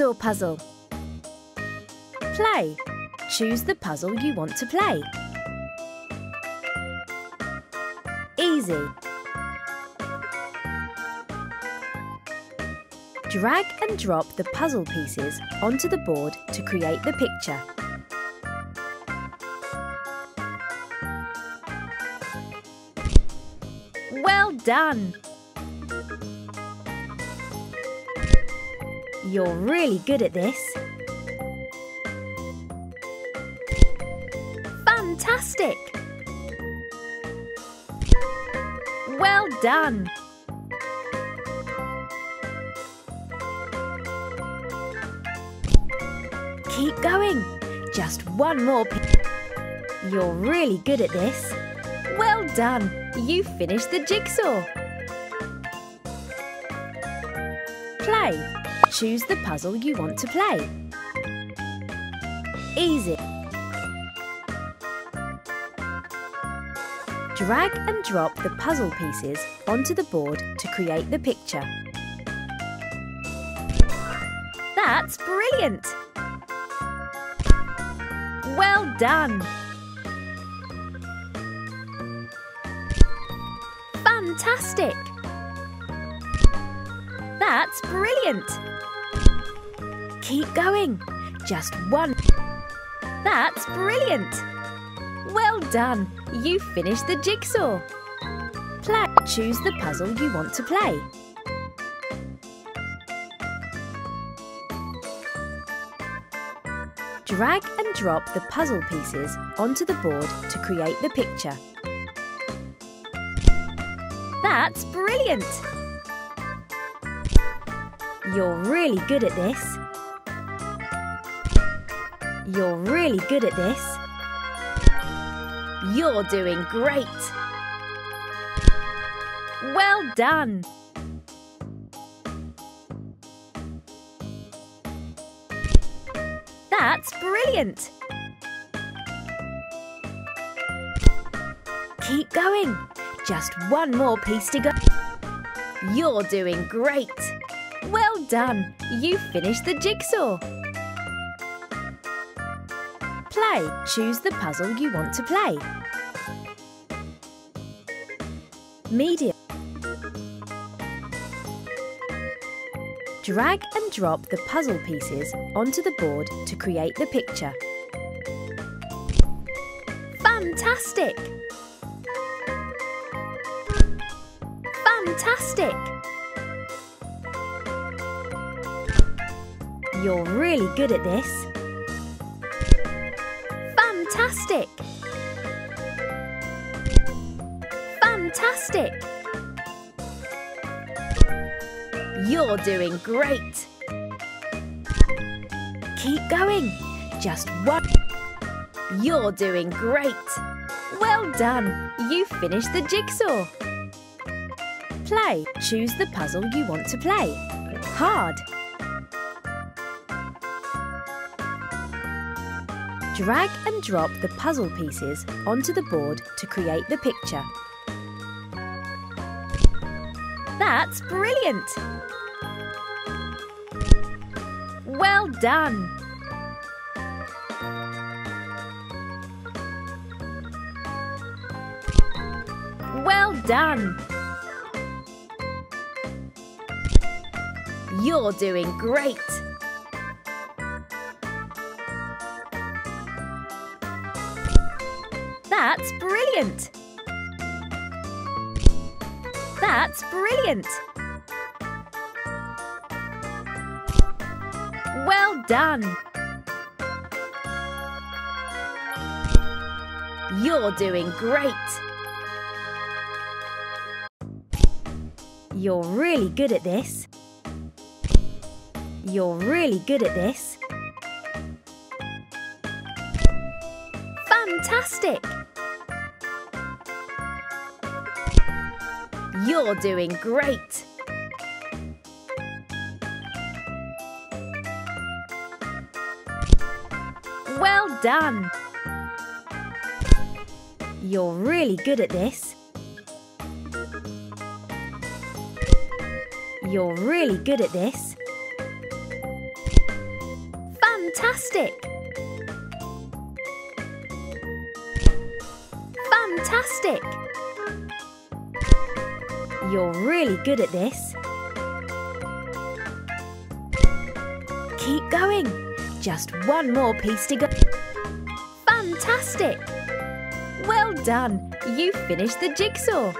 jigsaw puzzle. Play. Choose the puzzle you want to play. Easy. Drag and drop the puzzle pieces onto the board to create the picture. Well done! You're really good at this. Fantastic! Well done! Keep going. Just one more. You're really good at this. Well done. You finished the jigsaw. Play. Choose the puzzle you want to play. Easy. Drag and drop the puzzle pieces onto the board to create the picture. That's brilliant! Well done! Fantastic! That's brilliant! Keep going. Just one. That's brilliant! Well done! You finished the jigsaw. Play. Choose the puzzle you want to play. Drag and drop the puzzle pieces onto the board to create the picture. That's brilliant! You're really good at this. You're really good at this. You're doing great! Well done! That's brilliant! Keep going. Just one more piece to go. You're doing great. Well done. You finished the jigsaw. Play. Choose the puzzle you want to play. Medium. Drag and drop the puzzle pieces onto the board to create the picture. Fantastic! Fantastic! You're really good at this. Fantastic! Fantastic! You're doing great! Keep going. Just one. You're doing great. Well done. You finished the jigsaw. Play. Choose the puzzle you want to play. Hard. Drag and drop the puzzle pieces onto the board to create the picture. That's brilliant! Well done! Well done! You're doing great! That's brilliant! That's brilliant! Well done! You're doing great! You're really good at this. You're really good at this. Fantastic! You're doing great! Well done! You're really good at this. You're really good at this. Fantastic! Fantastic! You're really good at this. Keep going. Just one more piece to go. Fantastic! Well done! You finished the jigsaw.